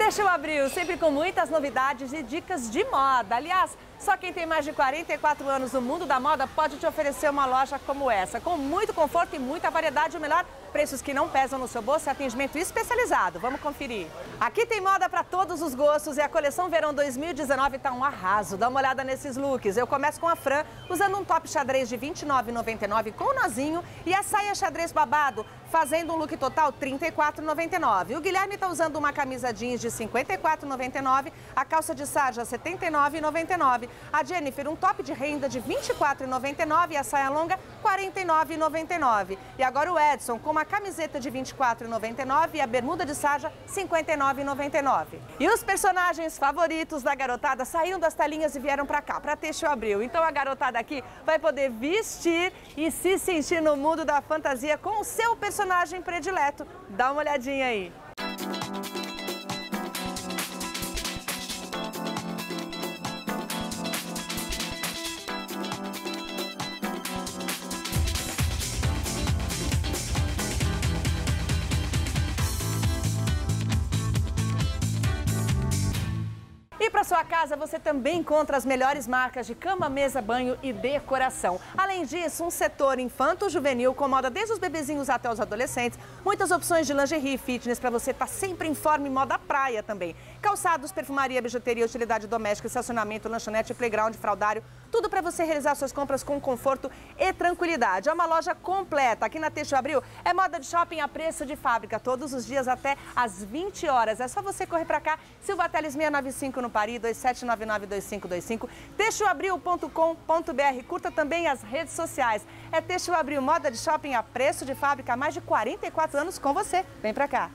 Deixa eu abrir, sempre com muitas novidades e dicas de moda. Aliás, só quem tem mais de 44 anos no mundo da moda pode te oferecer uma loja como essa, com muito conforto e muita variedade, o melhor, preços que não pesam no seu bolso e atendimento especializado. Vamos conferir. Aqui tem moda para todos os gostos e a coleção Verão 2019 está um arraso. Dá uma olhada nesses looks. Eu começo com a Fran, usando um top xadrez de R$ 29,99 com nozinho e a saia xadrez babado, fazendo um look total R$ 34,99. O Guilherme está usando uma camisa jeans de R$ 54,99, a calça de sarja R$ 79,99. A Jennifer, um top de renda de R$ 24,99 e a saia longa R$ 49,99. E agora o Edson, com uma camiseta de R$ 24,99 e a bermuda de sarja R$ 59,99. E os personagens favoritos da garotada saíram das telinhas e vieram para cá, para Teixo Abril. Então a garotada aqui vai poder vestir e se sentir no mundo da fantasia com o seu personagem predileto. Dá uma olhadinha aí. E para sua casa você também encontra as melhores marcas de cama, mesa, banho e decoração. Além disso, um setor infanto-juvenil com moda desde os bebezinhos até os adolescentes. Muitas opções de lingerie e fitness para você estar tá sempre em forma e moda praia também. Calçados, perfumaria, bijuteria, utilidade doméstica, estacionamento, lanchonete, playground, fraldário. Tudo para você realizar suas compras com conforto e tranquilidade. É uma loja completa. Aqui na Teixo Abril é moda de shopping a preço de fábrica. Todos os dias até às 20 horas. É só você correr para cá. Silva Teles 695 no Paris 27992525, textoabril.com.br. Curta também as redes sociais. É Texto Abril, moda de shopping a preço de fábrica há mais de 44 anos com você. Vem pra cá.